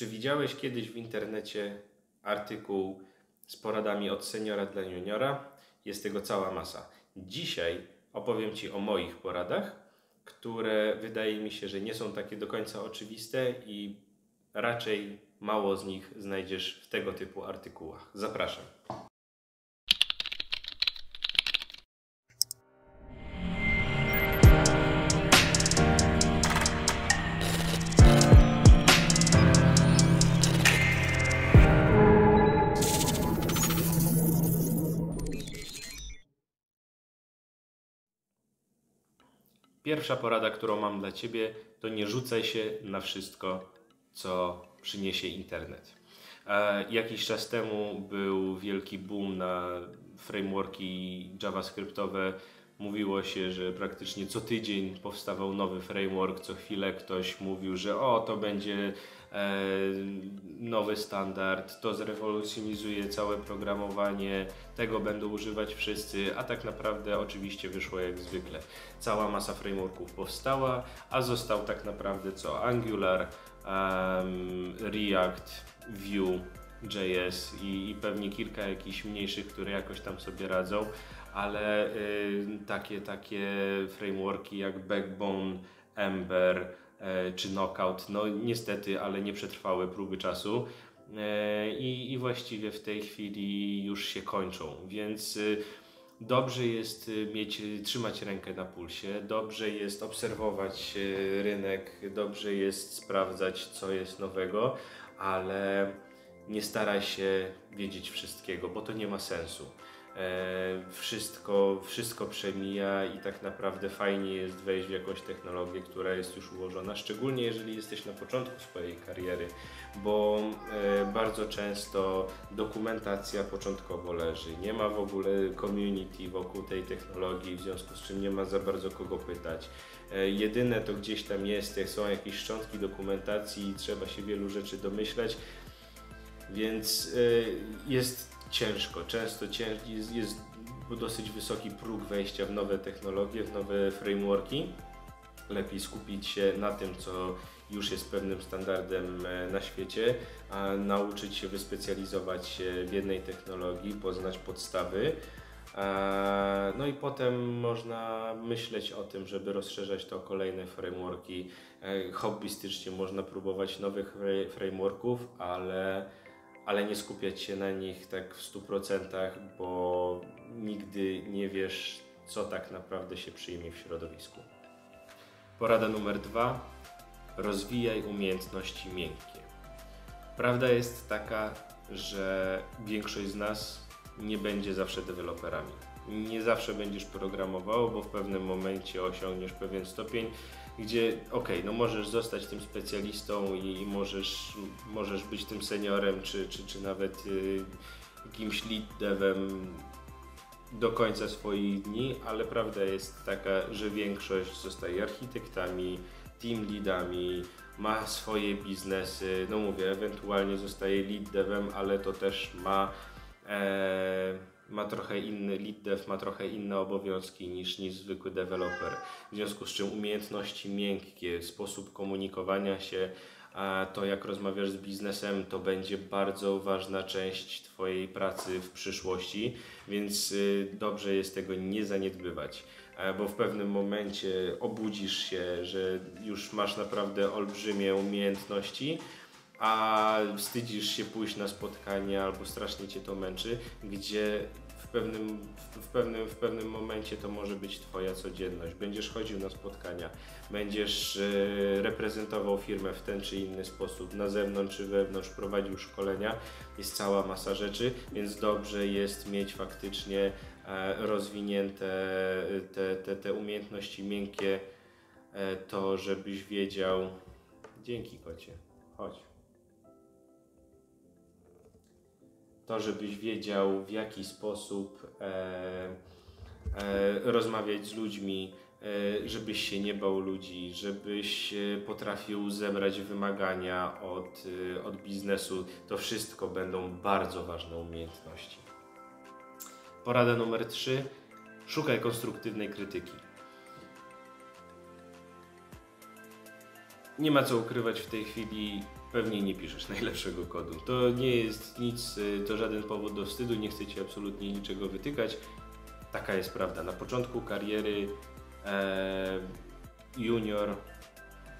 Czy widziałeś kiedyś w internecie artykuł z poradami od seniora dla juniora? Jest tego cała masa. Dzisiaj opowiem Ci o moich poradach, które wydaje mi się, że nie są takie do końca oczywiste i raczej mało z nich znajdziesz w tego typu artykułach. Zapraszam. Pierwsza porada, którą mam dla Ciebie, to nie rzucaj się na wszystko, co przyniesie internet. E, jakiś czas temu był wielki boom na frameworki JavaScriptowe. Mówiło się, że praktycznie co tydzień powstawał nowy framework, co chwilę ktoś mówił, że o, to będzie e, nowy standard, to zrewolucjonizuje całe programowanie, tego będą używać wszyscy, a tak naprawdę oczywiście wyszło jak zwykle. Cała masa frameworków powstała, a został tak naprawdę co Angular, um, React, Vue, JS i, i, pewnie kilka jakichś mniejszych, które jakoś tam sobie radzą, ale y, takie, takie frameworki jak Backbone, Ember y, czy Knockout, no niestety, ale nie przetrwały próby czasu. Y, I, I właściwie w tej chwili już się kończą, więc y, Dobrze jest y, mieć, trzymać rękę na pulsie, dobrze jest obserwować rynek, dobrze jest sprawdzać, co jest nowego, ale nie staraj się wiedzieć wszystkiego, bo to nie ma sensu. E, wszystko, wszystko przemija i tak naprawdę fajnie jest wejść w jakąś technologię, która jest już ułożona, szczególnie jeżeli jesteś na początku swojej kariery, bo e, bardzo często dokumentacja początkowo leży, nie ma w ogóle community wokół tej technologii, w związku z czym nie ma za bardzo kogo pytać. E, jedyne to gdzieś tam jest, są jakieś szczątki dokumentacji i trzeba się wielu rzeczy domyślać, więc jest ciężko. Często cięż, jest, jest dosyć wysoki próg wejścia w nowe technologie, w nowe frameworki. Lepiej skupić się na tym, co już jest pewnym standardem e, na świecie, a nauczyć się wyspecjalizować się w jednej technologii, poznać podstawy. No i potem można myśleć o tym, żeby rozszerzać to o kolejne frameworki. E, hobbystycznie można próbować nowych frameworków, ale ale nie skupiać się na nich tak w 100%, bo nigdy nie wiesz, co tak naprawdę się przyjmie w środowisku. Porada numer dwa: rozwijaj umiejętności miękkie. Prawda jest taka, że większość z nas nie będzie zawsze deweloperami. Nie zawsze będziesz programował, bo w pewnym momencie osiągniesz pewien stopień, gdzie ok, no możesz zostać tym specjalistą i, możesz, możesz być tym seniorem, czy, czy, czy nawet y, jakimś lead devem do końca swoich dni, ale prawda jest taka, że większość zostaje architektami, team leadami, ma swoje biznesy, no mówię, ewentualnie zostaje lead devem, ale to też ma e, ma trochę inny, lead dev ma trochę inne obowiązki niż, niż zwykły deweloper. W związku z czym umiejętności miękkie, sposób komunikowania się, a to jak rozmawiasz z biznesem, to będzie bardzo ważna część Twojej pracy w przyszłości, więc y, dobrze jest tego nie zaniedbywać, bo w pewnym momencie obudzisz się, że już masz naprawdę olbrzymie umiejętności, a wstydzisz się pójść na spotkanie albo strasznie cię to męczy, gdzie w pewnym, w, pewnym, w pewnym momencie to może być Twoja codzienność. Będziesz chodził na spotkania, będziesz e, reprezentował firmę w ten czy inny sposób, na zewnątrz czy wewnątrz, prowadził szkolenia, jest cała masa rzeczy, więc dobrze jest mieć faktycznie e, rozwinięte te, te, te umiejętności miękkie, e, to żebyś wiedział. Dzięki kocie, chodź. To, żebyś wiedział w jaki sposób e, e, rozmawiać z ludźmi, e, żebyś się nie bał ludzi, żebyś e, potrafił zebrać wymagania od, e, od biznesu. To wszystko będą bardzo ważne umiejętności. Porada numer 3. Szukaj konstruktywnej krytyki. nie ma co ukrywać w tej chwili, pewnie nie piszesz najlepszego kodu. To nie jest nic, y, to żaden powód do wstydu, nie chcę Ci absolutnie niczego wytykać. Taka jest prawda. Na początku kariery e, junior,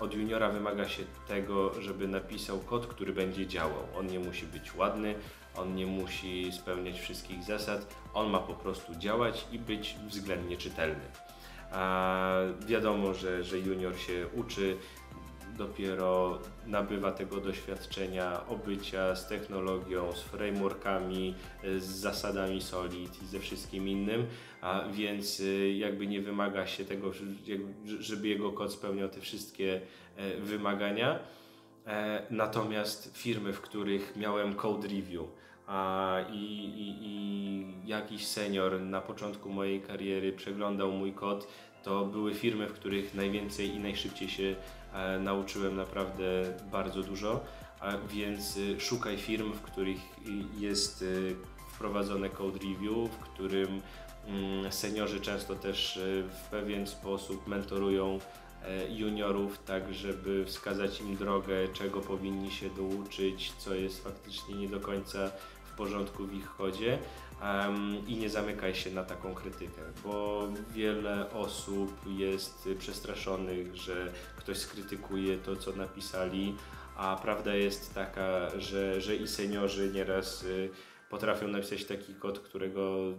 od juniora wymaga się tego, żeby napisał kod, który będzie działał. On nie musi być ładny, on nie musi spełniać wszystkich zasad, on ma po prostu działać i być względnie czytelny. A wiadomo, że, że junior się uczy, dopiero nabywa tego doświadczenia obycia z technologią, z frameworkami, z zasadami Solid i ze wszystkim innym, a więc y, jakby nie wymaga się tego, żeby jego kod spełniał te wszystkie e, wymagania. E, natomiast firmy, w których miałem code review, a, i, i, i jakiś senior na początku mojej kariery przeglądał mój kod, to były firmy, w których najwięcej i najszybciej się e, nauczyłem naprawdę bardzo dużo, więc y, szukaj firm, w których jest y, wprowadzone code review, w którym mm, seniorzy często też y, w pewien sposób mentorują e, juniorów, tak żeby wskazać im drogę, czego powinni się douczyć, co jest faktycznie nie do końca porządku w ich chodzie um, i nie zamykaj się na taką krytykę, bo wiele osób jest przestraszonych, że ktoś skrytykuje to, co napisali, a prawda jest taka, że, że i seniorzy nieraz y, potrafią napisać taki kod, którego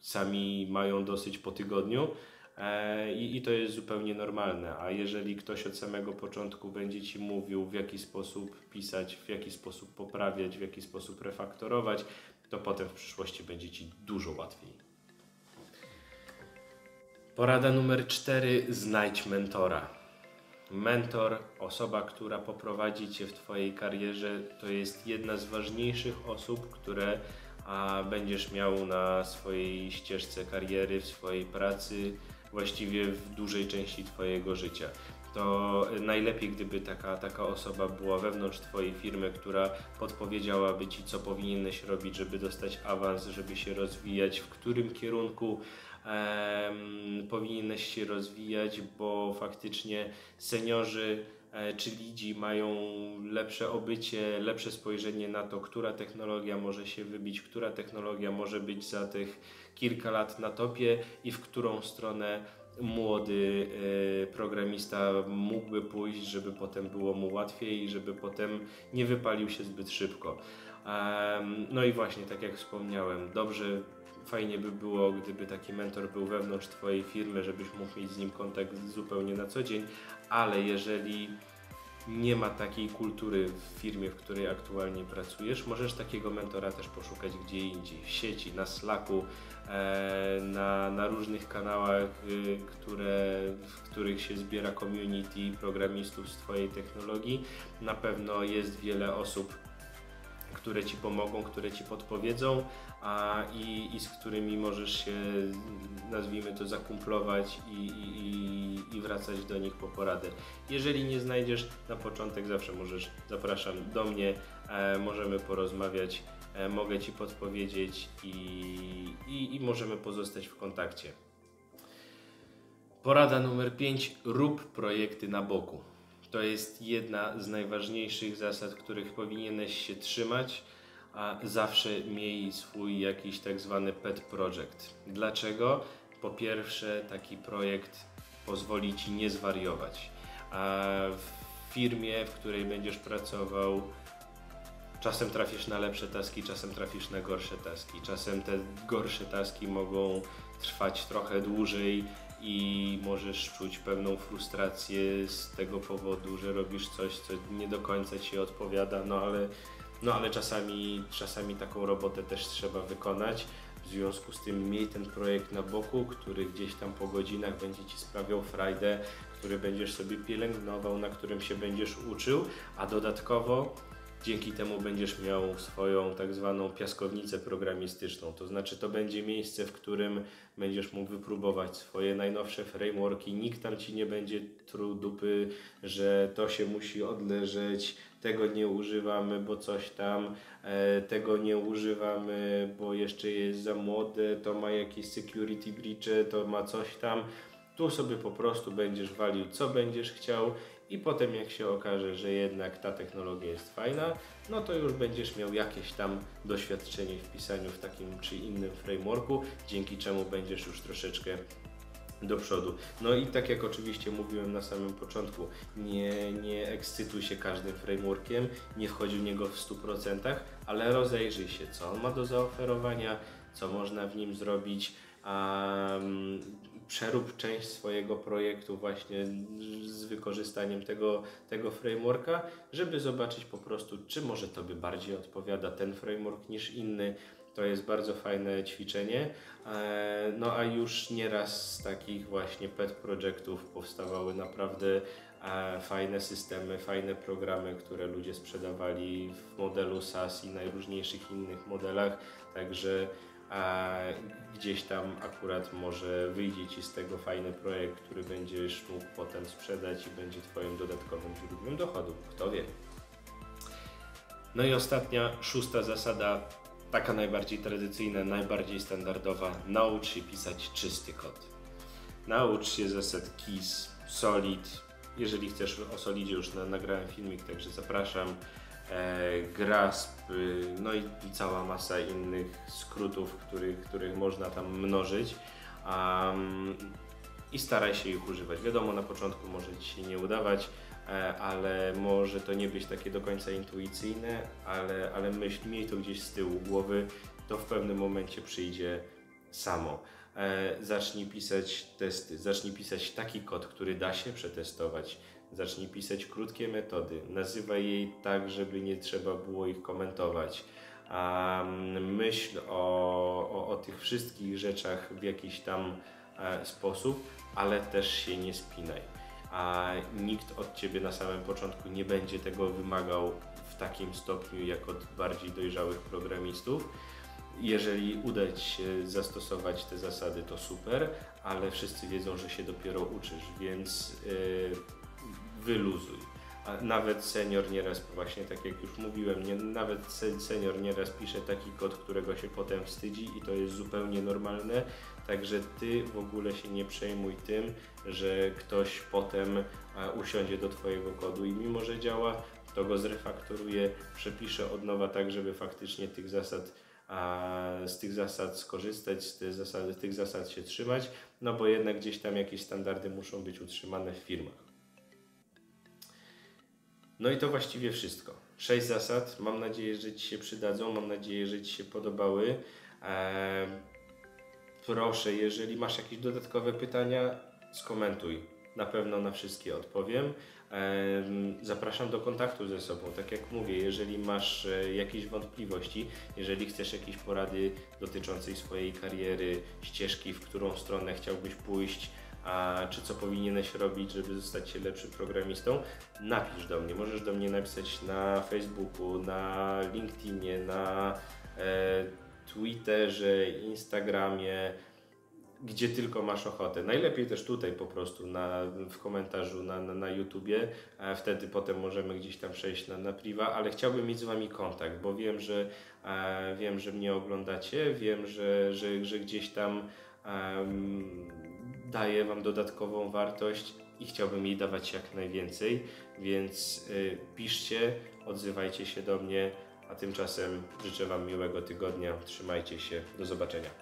sami mają dosyć po tygodniu. E, I, I, to jest zupełnie normalne. A jeżeli ktoś od samego początku będzie Ci mówił, w jaki sposób pisać, w jaki sposób poprawiać, w jaki sposób refaktorować, to potem w przyszłości będzie Ci dużo łatwiej. Porada numer 4. Znajdź mentora. Mentor, osoba, która poprowadzi Cię w Twojej karierze, to jest jedna z ważniejszych osób, które a, będziesz miał na swojej ścieżce kariery, w swojej pracy, właściwie w dużej części Twojego życia. To najlepiej, gdyby taka, taka osoba była wewnątrz Twojej firmy, która podpowiedziałaby Ci, co powinieneś robić, żeby dostać awans, żeby się rozwijać, w którym kierunku um, powinieneś się rozwijać, bo faktycznie seniorzy czy lidzi mają lepsze obycie, lepsze spojrzenie na to, która technologia może się wybić, która technologia może być za tych kilka lat na topie i w którą stronę młody e, programista mógłby pójść, żeby potem było mu łatwiej i żeby potem nie wypalił się zbyt szybko. No i właśnie, tak jak wspomniałem, dobrze, fajnie by było, gdyby taki mentor był wewnątrz Twojej firmy, żebyś mógł mieć z nim kontakt zupełnie na co dzień, ale jeżeli nie ma takiej kultury w firmie, w której aktualnie pracujesz, możesz takiego mentora też poszukać gdzie indziej, w sieci, na Slacku, e, na, na różnych kanałach, y, które, w których się zbiera community programistów z Twojej technologii. Na pewno jest wiele osób, które Ci pomogą, które Ci podpowiedzą a, i, i z którymi możesz się, nazwijmy to, zakumplować i, i, i wracać do nich po poradę. Jeżeli nie znajdziesz, na początek zawsze możesz, zapraszam do mnie, e, możemy porozmawiać, e, mogę Ci podpowiedzieć i, możemy pozostać w kontakcie. Porada numer 5. Rób projekty na boku. To jest jedna z najważniejszych zasad, których powinieneś się trzymać, a zawsze miej swój jakiś tak zwany pet project. Dlaczego? Po pierwsze, taki projekt pozwoli ci nie zwariować. A w firmie, w której będziesz pracował, czasem trafisz na lepsze taski, czasem trafisz na gorsze taski. Czasem te gorsze taski mogą trwać trochę dłużej i możesz czuć pewną frustrację z tego powodu, że robisz coś, co nie do końca ci odpowiada, no ale, no ale czasami, czasami taką robotę też trzeba wykonać. W związku z tym miej ten projekt na boku, który gdzieś tam po godzinach będzie Ci sprawiał frajdę, który będziesz sobie pielęgnował, na którym się będziesz uczył, a dodatkowo Dzięki temu będziesz miał swoją tak zwaną piaskownicę programistyczną. To znaczy, to będzie miejsce, w którym będziesz mógł wypróbować swoje najnowsze frameworki. Nikt tam ci nie będzie truł dupy, że to się musi odleżeć, tego nie używamy, bo coś tam, e, tego nie używamy, bo jeszcze jest za młode, to ma jakieś security breache, to ma coś tam. Tu sobie po prostu będziesz walił, co będziesz chciał i potem jak się okaże, że jednak ta technologia jest fajna, no to już będziesz miał jakieś tam doświadczenie w pisaniu w takim czy innym frameworku, dzięki czemu będziesz już troszeczkę do przodu. No i tak jak oczywiście mówiłem na samym początku, nie, nie ekscytuj się każdym frameworkiem, nie wchodzi w niego w 100%, ale rozejrzyj się, co on ma do zaoferowania, co można w nim zrobić. Um, przerób część swojego projektu właśnie z wykorzystaniem tego, tego frameworka, żeby zobaczyć po prostu, czy może Tobie bardziej odpowiada ten framework niż inny. To jest bardzo fajne ćwiczenie. E, no a już nieraz z takich właśnie pet projektów powstawały naprawdę e, fajne systemy, fajne programy, które ludzie sprzedawali w modelu SaaS i najróżniejszych innych modelach. Także a gdzieś tam akurat może wyjdzie Ci z tego fajny projekt, który będziesz mógł potem sprzedać i będzie Twoim dodatkowym źródłem dochodu. Kto wie. No i ostatnia, szósta zasada, taka najbardziej tradycyjna, najbardziej standardowa. Naucz się pisać czysty kod. Naucz się zasad KISS, SOLID. Jeżeli chcesz o SOLIDzie już nagrałem filmik, także zapraszam. E, grasp, no i cała masa innych skrótów, których, których można tam mnożyć. Um, I staraj się ich używać. Wiadomo, na początku może Ci się nie udawać, e, ale może to nie być takie do końca intuicyjne, ale, ale myśl, miej to gdzieś z tyłu głowy, to w pewnym momencie przyjdzie samo. E, zacznij pisać testy, zacznij pisać taki kod, który da się przetestować Zacznij pisać krótkie metody. Nazywaj jej tak, żeby nie trzeba było ich komentować. Um, myśl o, o, o, tych wszystkich rzeczach w jakiś tam e, sposób, ale też się nie spinaj. A nikt od ciebie na samym początku nie będzie tego wymagał w takim stopniu jak od bardziej dojrzałych programistów. Jeżeli uda Ci się zastosować te zasady, to super, ale wszyscy wiedzą, że się dopiero uczysz, więc. Yy, wyluzuj. A nawet senior nieraz, właśnie tak jak już mówiłem, nie, nawet senior nieraz pisze taki kod, którego się potem wstydzi i to jest zupełnie normalne. Także ty w ogóle się nie przejmuj tym, że ktoś potem usiądzie do twojego kodu i mimo, że działa, to go zrefaktoruje, przepisze od nowa tak, żeby faktycznie tych zasad a z tych zasad skorzystać, z tych zasad, tych zasad się trzymać, no bo jednak gdzieś tam jakieś standardy muszą być utrzymane w firmach. No i to właściwie wszystko. Sześć zasad. Mam nadzieję, że Ci się przydadzą. Mam nadzieję, że Ci się podobały. Eee, proszę, jeżeli masz jakieś dodatkowe pytania, skomentuj. Na pewno na wszystkie odpowiem. Zapraszam do kontaktu ze sobą. Tak jak mówię, jeżeli masz e, jakieś wątpliwości, jeżeli chcesz jakieś porady dotyczącej swojej kariery, ścieżki, w którą stronę chciałbyś pójść, a czy co powinieneś robić, żeby zostać lepszym programistą, napisz do mnie. Możesz do mnie napisać na Facebooku, na LinkedInie, na e, Twitterze, Instagramie, gdzie tylko masz ochotę. Najlepiej też tutaj po prostu na, w komentarzu na, na, na YouTubie, wtedy potem możemy gdzieś tam przejść na, na priwa, ale chciałbym mieć z Wami kontakt, bo wiem, że e, wiem, że mnie oglądacie, wiem, że, że, że gdzieś tam daje Wam dodatkową wartość i chciałbym jej dawać jak najwięcej, więc y, piszcie, odzywajcie się do mnie, a tymczasem życzę Wam miłego tygodnia, trzymajcie się, do zobaczenia.